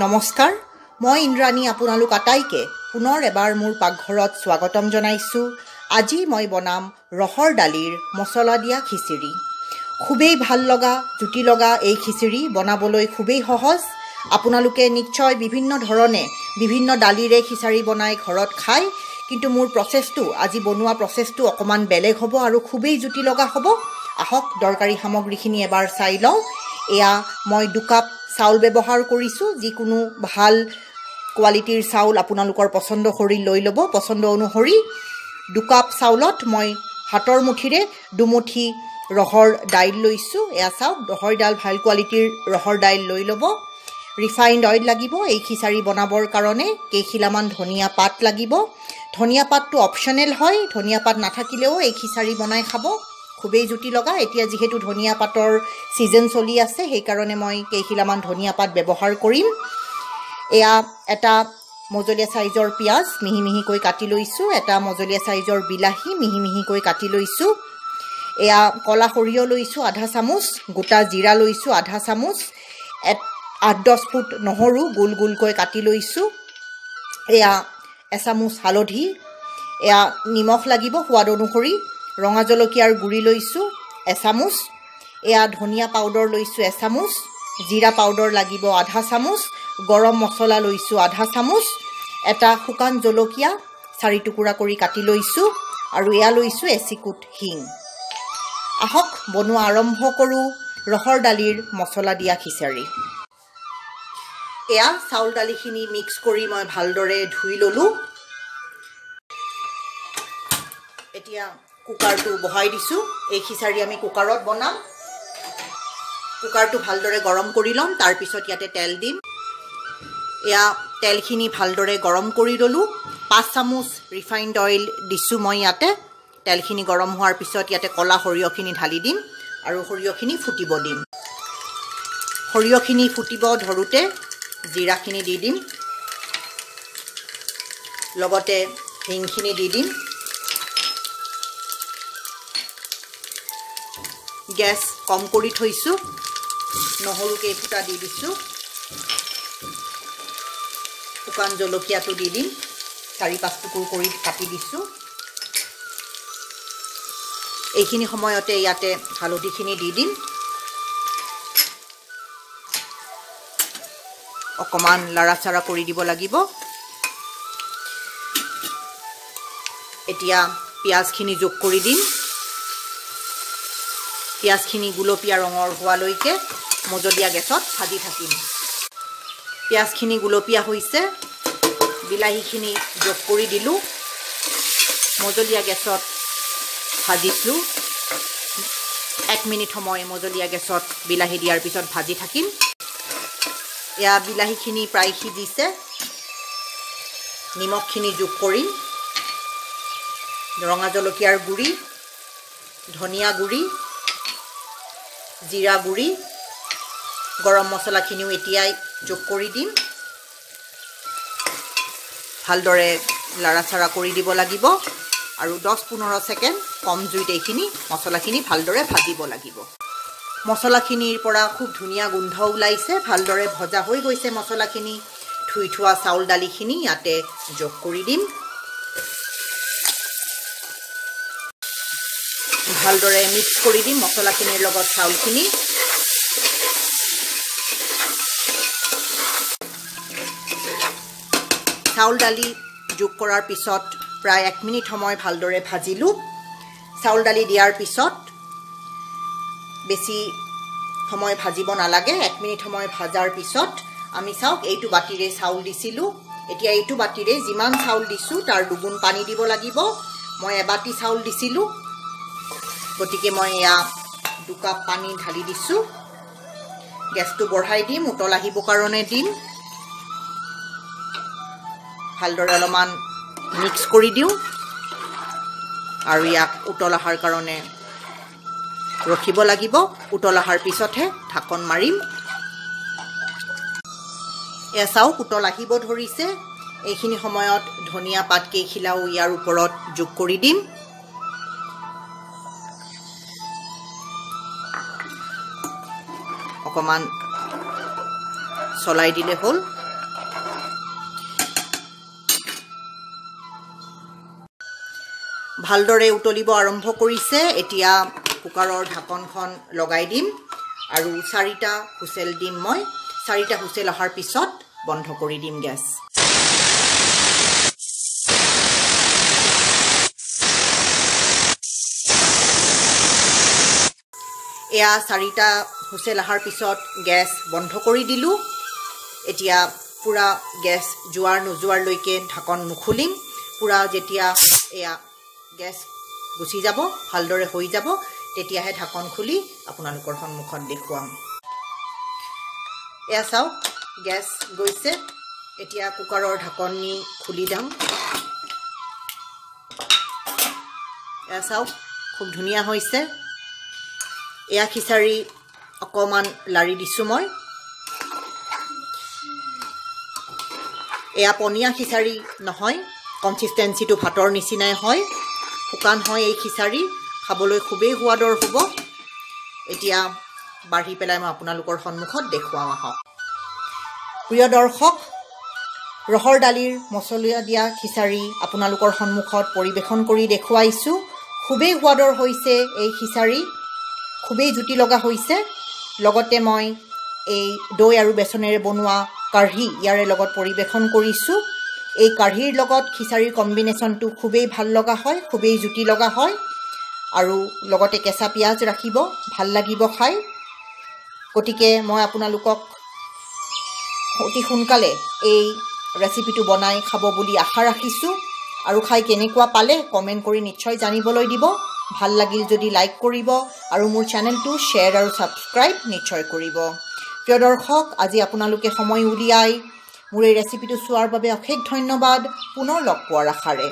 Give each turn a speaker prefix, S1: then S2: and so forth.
S1: নমস্কাৰ মই ইন্দ্ৰাণী আপোনালোক আটাইকে পুনৰ এবাৰ মোৰ পাকঘৰত স্বাগতম জনাইছোঁ। আজি মই বনাম ৰহৰ দালিৰ মছলা দিয়া খিচিৰি। খুবেই ভাল লগা জুতি লগা এই খিচিৰি বনাবলৈ খুবেই সহজ। আপোনালোকে নিশ্চয় বিভিন্ন ধৰণে বিভিন্ন দালিৰে খিচাৰি বনাই ঘৰত খায় কিন্তু মোৰ প্ৰচেছটো আজি বনোৱা প্ৰচেছটো অকণমান বেলেগ হ'ব আৰু খুবেই জুতি লগা হ'ব। আহক দৰকাৰী সামগ্ৰীখিনি এবাৰ চাই লওঁ। এয়া মই দুকাপ চাউল ব্যৱহাৰ কৰিছোঁ যিকোনো ভাল কোৱালিটিৰ চাউল আপোনালোকৰ পচন্দ কৰি লৈ ল'ব। পচন্দ অনুসৰি দুকাপ চাউলত মই হাতৰ মুঠিৰে দুমুঠি ৰহৰ দাইল লৈছোঁ। এয়া চাওক ৰহৰ দাইল ভাল কোৱালিটিৰ ৰহৰ দাইল লৈ ল'ব। ৰিফাইণ্ড অইল লাগিব এই খিচাৰি বনাবৰ কাৰণে কেইখিলামান ধনিয়া পাত লাগিব। ধনিয়া পাতটো অপশ্যনেল হয় ধনিয়া পাত নাথাকিলেও এই খিচাৰি বনাই খাব। খুবেই জুতি লগা। এতিয়া যিহেতু ধনিয়া পাতৰ ছিজন চলি আছে সেইকাৰণে মই কেইখিলামান ধনিয়া পাত ব্যৱহাৰ কৰিম। এয়া এটা মজলীয়া চাইজৰ পিঁয়াজ মিহি মিহিকৈ কাটি লৈছোঁ। এটা মজলীয়া চাইজৰ বিলাহী মিহি মিহিকৈ কাটি লৈছোঁ। এয়া ক'লা সৰিয়হ লৈছোঁ আধা চামুচ। গোটা জিৰা লৈছোঁ আধা চামুচ। আঠ দহ ফুট নহৰু গোল গোলকৈ কাটি লৈছোঁ। এয়া এচামুচ হালধি। এয়া নিমখ লাগিব সোৱাদ অনুসৰি। ৰঙা জলকীয়াৰ গুড়ি লৈছোঁ এচামুচ। এয়া ধনিয়া পাউডাৰ লৈছোঁ এচামুচ। জিৰা পাউডাৰ লাগিব আধা চামুচ। গৰম মছলা লৈছোঁ আধা চামুচ। এটা শুকান জলকীয়া চাৰি টুকুৰা কৰি কাটি লৈছোঁ আৰু এয়া লৈছোঁ এচিকুট শিং। আহক বনোৱা আৰম্ভ কৰোঁ। ৰহৰ দালিৰ মছলা দিয়া খিচাৰি। এয়া চাউল দালিখিনি মিক্স কৰি মই ভালদৰে ধুই ল'লোঁ। এতিয়া কুকাৰটো বহাই দিছোঁ। এই খিচাৰি আমি কুকাৰত বনাম। কুকাৰটো ভালদৰে গৰম কৰি ল'ম। তাৰপিছত ইয়াতে তেল দিম। এয়া তেলখিনি ভালদৰে গৰম কৰি ল'লোঁ। পাঁচ চামুচ ৰিফাইণ্ড অইল দিছোঁ মই ইয়াতে। তেলখিনি গৰম হোৱাৰ পিছত ইয়াতে ক'লা সৰিয়হখিনি ঢালি দিম আৰু সৰিয়হখিনি ফুটিব দিম। সৰিয়হখিনি ফুটিব ধৰোঁতে জিৰাখিনি দি দিম। লগতে হিংখিনি দি দিম। গেছ কম কৰি থৈছোঁ। নহৰু কেইফুটা দি দিছোঁ। শুকান জলকীয়াটো দি দিম। চাৰি পাঁচ টুকুৰ কৰি কাটি দিছোঁ। এইখিনি সময়তে ইয়াতে হালধিখিনি দি দিম। অকণমান লাৰা চাৰা কৰি দিব লাগিব। এতিয়া পিঁয়াজখিনি যোগ কৰি দিম। পিঁয়াজখিনি গুলপীয়া ৰঙৰ হোৱালৈকে মজলীয়া গেছত ভাজি থাকিম। পিঁয়াজখিনি গুলপীয়া হৈছে বিলাহীখিনি যোগ কৰি দিলোঁ মজলীয়া গেছত ভাজিছোঁ। এক মিনিট সময় মজলীয়া গেছত বিলাহী দিয়াৰ পিছত ভাজি থাকিম। এয়া বিলাহীখিনি প্ৰায় সিজিছে। নিমখখিনি যোগ কৰিম ৰঙা জলকীয়াৰ গুড়ি ধনিয়া গুড়ি জিৰা গুড়ি গৰম মছলাখিনিও এতিয়াই যোগ কৰি দিম। ভালদৰে লাৰা চাৰা কৰি দিব লাগিব আৰু দহ পোন্ধৰ ছেকেণ্ড কম জুইত এইখিনি মছলাখিনি ভালদৰে ভাজিব লাগিব। মছলাখিনিৰ পৰা খুব ধুনীয়া গোন্ধ ওলাইছে ভালদৰে ভজা হৈ গৈছে মছলাখিনি। ধুই থোৱা চাউল দালিখিনি ইয়াতে যোগ কৰি দিম। ভালদৰে মিক্স কৰি দিম মছলাখিনিৰ লগত চাউলখিনি। চাউল দালি যোগ কৰাৰ পিছত প্ৰায় এক মিনিট সময় ভালদৰে ভাজিলোঁ। চাউল দালি দিয়াৰ পিছত বেছি সময় ভাজিব নালাগে। এক মিনিট সময় ভাজাৰ পিছত আমি চাওক এইটো বাতিৰে চাউল দিছিলোঁ। এতিয়া এইটো বাতিৰে যিমান চাউল দিছোঁ তাৰ দুগুণ পানী দিব লাগিব। মই এবাতি চাউল দিছিলোঁ। গতিকে মই এয়া দুকাপ পানী ঢালি দিছোঁ। গেছটো বঢ়াই দিম উতল আহিবৰ কাৰণে দিম। ভালদৰে অলপমান মিক্স কৰি দিওঁ। আৰু ইয়াক উতল অহাৰ কাৰণে ৰখিব লাগিব। উতল অহাৰ পিছতহে ঢাকন মাৰিম। এয়া চাওক উতল আহিব ধৰিছে। এইখিনি সময়ত ধনিয়া পাত কেইখিলাও ইয়াৰ ওপৰত যোগ কৰি দিম। অকণমান চলাই দিলে হ'ল। ভালদৰে উতলিব আৰম্ভ কৰিছে। এতিয়া কুকাৰৰ ঢাকনখন লগাই দিম আৰু চাৰিটা হুচেল দিম মই। চাৰিটা হুচেল অহাৰ পিছত বন্ধ কৰি দিম গেছ। এয়া চাৰিটা হুচেল অহাৰ পিছত গেছ বন্ধ কৰি দিলোঁ। এতিয়া পূৰা গেছ যোৱাৰ নোযোৱাৰলৈকে ঢাকন নুখুলিম। পূৰা যেতিয়া এয়া গেছ গুচি যাব ভালদৰে হৈ যাব তেতিয়াহে ঢাকন খুলি আপোনালোকৰ সন্মুখত দেখুৱাম। এয়া চাওক গেছ গৈছে। এতিয়া কুকাৰৰ ঢাকনি খুলি যাম এয়া চাওক খুব ধুনীয়া হৈছে। এয়া খিচাৰি অকণমান লাৰি দিছোঁ মই। এয়া পনীয়া খিচাৰি নহয় কনচিষ্টেঞ্চিটো ভাতৰ নিচিনাই হয়। শুকান হয় এই খিচাৰি খাবলৈ খুবেই সোৱাদৰ হ'ব। এতিয়া বাঢ়ি পেলাই মই আপোনালোকৰ সন্মুখত দেখুৱাওঁ আহক। প্ৰিয় দৰ্শক ৰহৰ দালিৰ মছলা দিয়া খিচাৰি আপোনালোকৰ সন্মুখত পৰিৱেশন কৰি দেখুৱাইছোঁ। খুবেই সোৱাদৰ হৈছে এই খিচাৰি। খুবেই জুতি লগা হৈছে। লগতে মই এই দৈ আৰু বেচনেৰে বনোৱা কাঢ়ি ইয়াৰে লগত পৰিৱেশন কৰিছোঁ। এই কাঢ়িৰ লগত খিচাৰিৰ কম্বিনেশ্যনটো খুবেই ভাল লগা হয় খুবেই জুতি লগা হয় আৰু লগতে কেঁচা পিঁয়াজ ৰাখিব ভাল লাগিব খাই। গতিকে মই আপোনালোকক অতি সোনকালে এই ৰেচিপিটো বনাই খাব বুলি আশা ৰাখিছোঁ। আৰু খাই কেনেকুৱা পালে কমেণ্ট কৰি নিশ্চয় জানিবলৈ দিব। ভাল লাগিল যদি লাইক কৰিব আৰু মোৰ চেনেলটো শ্বেয়াৰ আৰু ছাবস্ক্ৰাইব নিশ্চয় কৰিব। প্ৰিয় দৰ্শক আজি আপোনালোকে সময় উলিয়াই মোৰ এই ৰেচিপিটো চোৱাৰ বাবে অশেষ ধন্যবাদ। পুনৰ লগ পোৱাৰ আশাৰে।